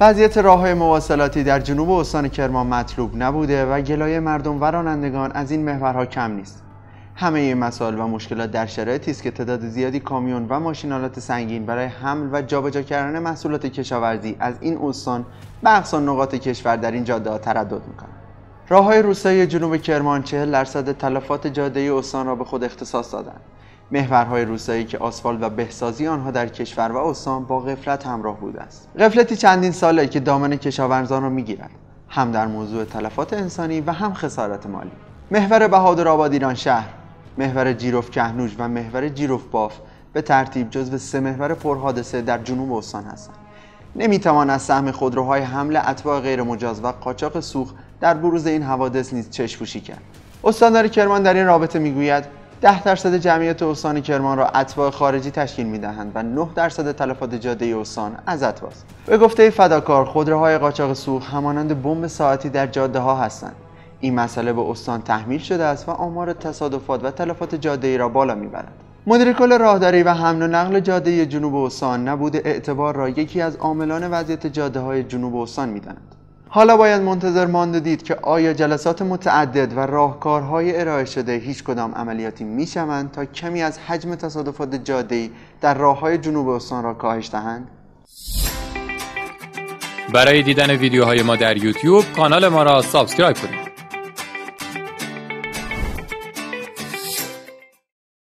وضعیت راه های مواصلاتی در جنوب استان کرمان مطلوب نبوده و گلایه مردم و رانندگان از این محورها کم نیست. همه این مسائل و مشکلات در شرایطی است که تعداد زیادی کامیون و ماشینالات سنگین برای حمل و جابجا کردن محصولات کشاورزی از این استان به اقصا نقاط کشور در این جاده ها تردد می‌کنند. راه های روستایی جنوب کرمان 40 درصد تلفات جاده استان را به خود اختصاص دادند. محورهای روستایی که آسفالت و بهسازی آنها در کشور و استان با غفلت همراه بوده است. غفلتی چندین ساله که دامن کشاورزان را می‌گیرد هم در موضوع تلفات انسانی و هم خسارت مالی. محور بهادر آباد ایران شهر محور جیروف کهنوش و محور جیروف باف به ترتیب جزو سه محور پرحادثه در جنوب استان هستند. نمی‌توان از سهم خودروهای حمل اتباع غیرمجاز و قاچاق سوخت در بروز این حوادث نیز چشپوشی کرد. استاندار کرمان در این رابطه می‌گوید 10 درصد جمعیت استان کرمان را اتباع خارجی تشکیل می‌دهند و 9 درصد تلفات جاده استان از اتباست به گفته فداکار خودروهای قاچاق سوخت همانند بمب ساعتی در جاده ها هستند. این مسئله به استان تحمیل شده است و آمار تصادفات و تلفات جاده ای را بالا می‌برد. مدیر کل راهداری و حمل و نقل جاده جنوب استان نبود اعتبار را یکی از عاملان وضعیت جاده های جنوب استان می‌دانند حالا باید منتظر ماند دید که آیا جلسات متعدد و راهکارهای ارائه شده هیچ کدام عملیاتی می شوند تا کمی از حجم تصادفات جاده‌ای در راه های جنوب استان را کاهش دهند؟ برای دیدن ویدیوهای ما در یوتیوب کانال ما را سابسکرایب کنید.